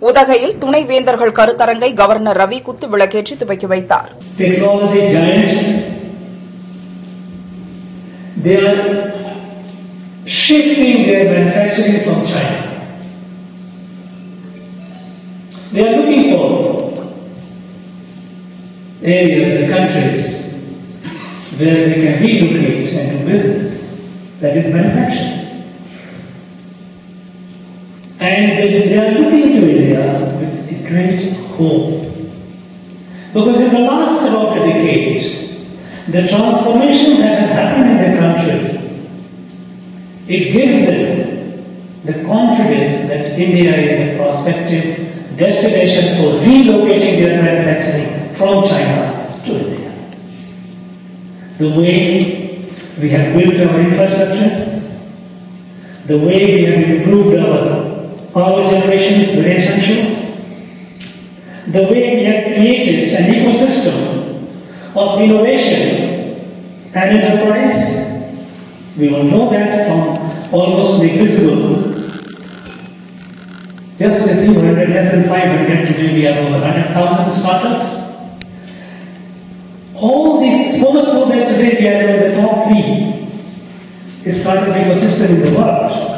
உதகையில் துணைவேந்தர்கள் கருத்தரங்கை கவர்னர் ரவி குத்து விளக்கேற்றி துவக்கி வைத்தார் shifting their manufacturing from China. They are looking for areas, and countries where they can relocate and do business, that is manufacturing. And they, they are looking to great hope. Because in the last about a decade, the transformation that has happened in the country, it gives them the confidence that India is a prospective destination for relocating their manufacturing from China to India. The way we have built our infrastructures, the way we have improved our power generations relationships, the way we have created an ecosystem of innovation and enterprise, we all know that from almost invisible. Just a few hundred, less than 500, today we have over 100,000 startups. All these, so much so that today we are in the top three is startup ecosystem in the world.